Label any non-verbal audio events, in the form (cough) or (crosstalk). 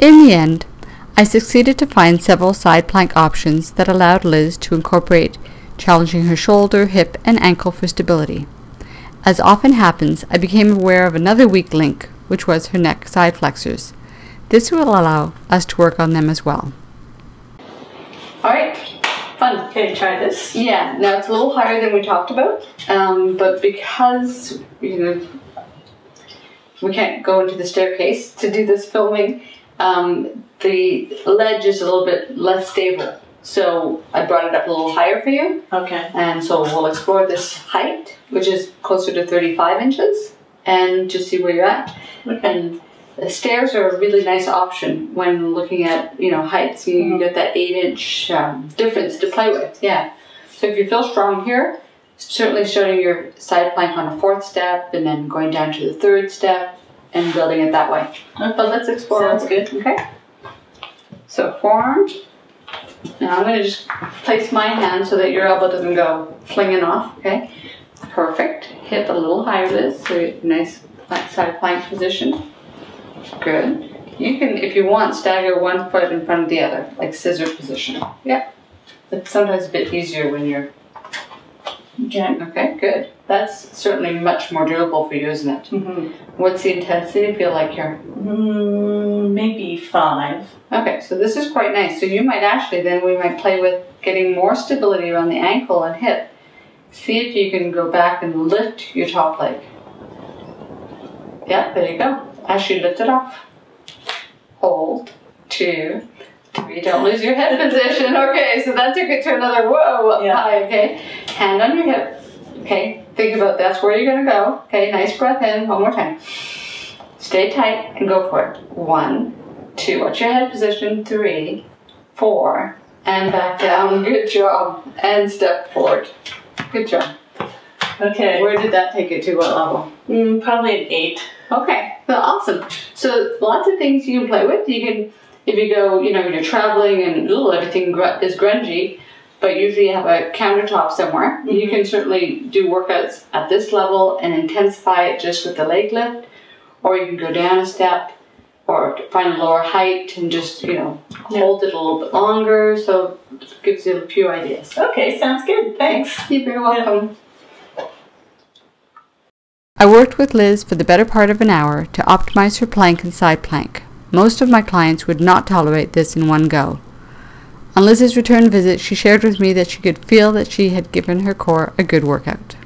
In the end, I succeeded to find several side plank options that allowed Liz to incorporate challenging her shoulder, hip, and ankle for stability. As often happens, I became aware of another weak link, which was her neck side flexors. This will allow us to work on them as well. All right, fun. Okay, try this. Yeah, now it's a little higher than we talked about, um, but because you know we can't go into the staircase to do this filming, um, the ledge is a little bit less stable. So I brought it up a little higher for you, Okay. and so we'll explore this height, which is closer to 35 inches, and just see where you're at. Okay. And the stairs are a really nice option when looking at you know heights. You Mhm. get that eight inch um, difference to play with. Yeah. So if you feel strong here, certainly starting your side plank on a fourth step and then going down to the third step and building it that way. But let's explore. Sounds good. Okay. So form. Now I'm going to just place my hand so that your elbow doesn't go flinging off. Okay. Perfect. Hip a little higher, Liz. So nice flat side plank position. Good. You can, if you want, stagger one foot in front of the other, like scissor position. Yeah. It's sometimes a bit easier when you're. Okay. Okay, good. That's certainly much more doable for you, isn't it? Mm-hmm. What's the intensity feel like here? Mm, maybe five. Okay, so this is quite nice. So you might actually then we might play with getting more stability around the ankle and hip. See if you can go back and lift your top leg. Yeah, there you go. Actually lift it off. Hold. Two. Three. Don't lose your head position. Okay, so that took it to another whoa up Yeah. high, okay? Hand on your hip. Okay, think about that's where you're gonna go. Okay, nice breath in. One more time. Stay tight and go for it. One, two, watch your head position, three, four, and back down. (laughs) Good job. And step forward. Good job. Okay. Where did that take it to? What level? Mm, probably an eight. Okay, well, awesome. So lots of things you can play with. You can, if you go, you know, you're traveling and ooh, everything gr- is grungy, but usually you have a countertop somewhere. You mm-hmm. can certainly do workouts at this level and intensify it just with the leg lift, or you can go down a step, or find a lower height and just, you know, hold it a little bit longer. So it gives you a few ideas. Okay, sounds good. Thanks. You're very welcome. I worked with Liz for the better part of an hour to optimize her plank and side plank. Most of my clients would not tolerate this in one go. On Liz's return visit, she shared with me that she could feel that she had given her core a good workout.